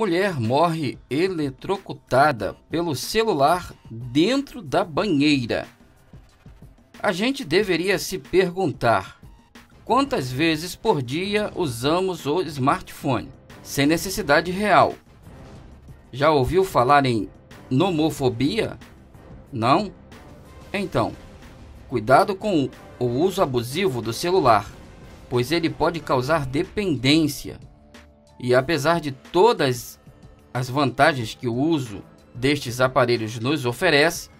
Mulher morre eletrocutada pelo celular dentro da banheira. A gente deveria se perguntar: quantas vezes por dia usamos o smartphone sem necessidade real? Já ouviu falar em nomofobia? Não? Então, cuidado com o uso abusivo do celular, pois ele pode causar dependência e apesar de todas as vantagens que o uso destes aparelhos nos oferece,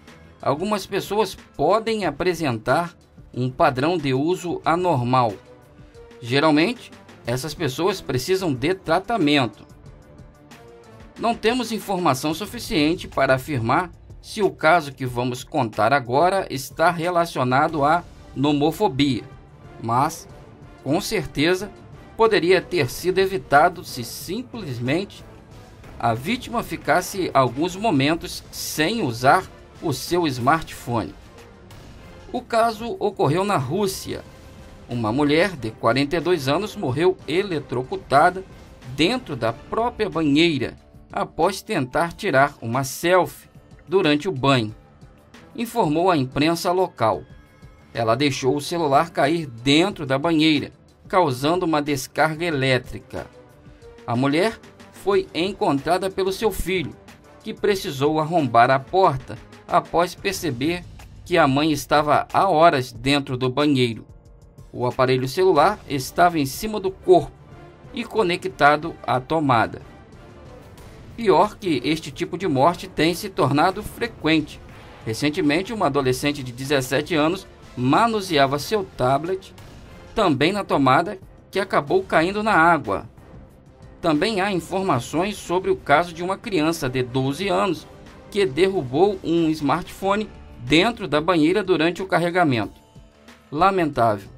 algumas pessoas podem apresentar um padrão de uso anormal. Geralmente, essas pessoas precisam de tratamento. Não temos informação suficiente para afirmar se o caso que vamos contar agora está relacionado à nomofobia, mas com certeza poderia ter sido evitado se simplesmente a vítima ficasse alguns momentos sem usar o seu smartphone. O caso ocorreu na Rússia. Uma mulher de 42 anos morreu eletrocutada dentro da própria banheira após tentar tirar uma selfie durante o banho, informou a imprensa local. Ela deixou o celular cair dentro da banheira causando uma descarga elétrica. A mulher foi encontrada pelo seu filho, que precisou arrombar a porta após perceber que a mãe estava há horas dentro do banheiro. O aparelho celular estava em cima do corpo e conectado à tomada. Pior que este tipo de morte tem se tornado frequente. Recentemente, uma adolescente de 17 anos manuseava seu tablet também na tomada que acabou caindo na água. Também há informações sobre o caso de uma criança de 12 anos que derrubou um smartphone dentro da banheira durante o carregamento. Lamentável.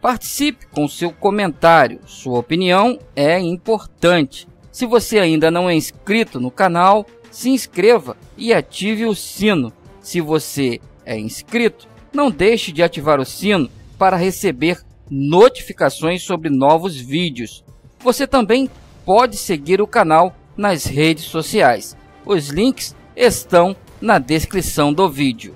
Participe com seu comentário, sua opinião é importante. Se você ainda não é inscrito no canal, se inscreva e ative o sino. Se você é inscrito, não deixe de ativar o sino para receber notificações sobre novos vídeos. Você também pode seguir o canal nas redes sociais. Os links estão na descrição do vídeo.